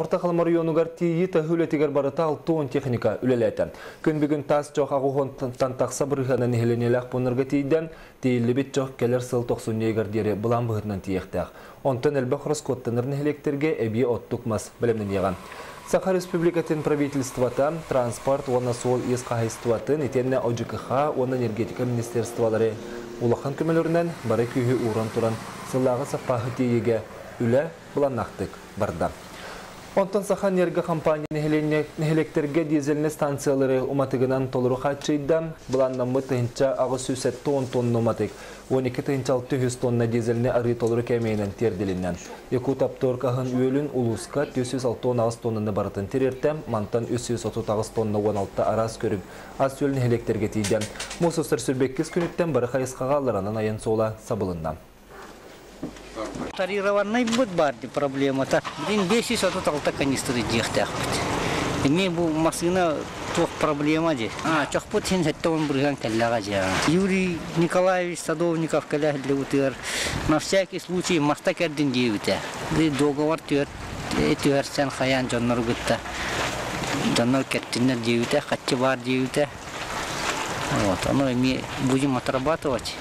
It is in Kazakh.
Орта қалмар районугар тейі тахүлетігер барыта алтуын техника үлелеті. Күн бүгін тас жоқ ағуғын тантақса бұрғанын хеленелек бұнырға тейден жоқ келер сыл тоқсын егердері бұлан бұғырнан тейектіғ. Онтын әлбі құрыс хелектерге әбе оттықмас білімнен еған. Саха Республикатын правительствата, транспорт, оны сол ес қағайыстуатын, етенне ОЖКХ, оны энергетика министерстволары улахан көмелерінен бары күйі уран туран сылағы саппағы тейеге үлі бұланнақтық барда. Онтан саха нергі компания нехелектерге дизельні станциялары уматығынан толыру қатшыйда бұланнан бұ тыхынча ағы сүсет тон тонны уматық. 12 тыхынчал 200 тонна дизельні ары толыру кәмейінен терділінен. Еку таптор кағын үйелін улуска 206 тоннаны барытын терертем, мантан 336 тонна 16 арас көріп, аз өлін хелектерге тейден. Мұсыстыр сүрбеккіз күніттен бары қайысқағаларынан айын сола сабылындан. Тарированный бут барди проблемата. Блин, 500 от алта канистры дехтах. Мне бу машина тох проблема де. А, чох пут хин хеттон бурган келлага же. Юрий Николаевич Садовников келя для утыр. На всякий случай маста кердин деюте. Ди договор төр төр сен хаян жоннор гытта. Жоннор кеттинер деюте, хатчы бар деюте. Вот, оно ми будем отрабатывать.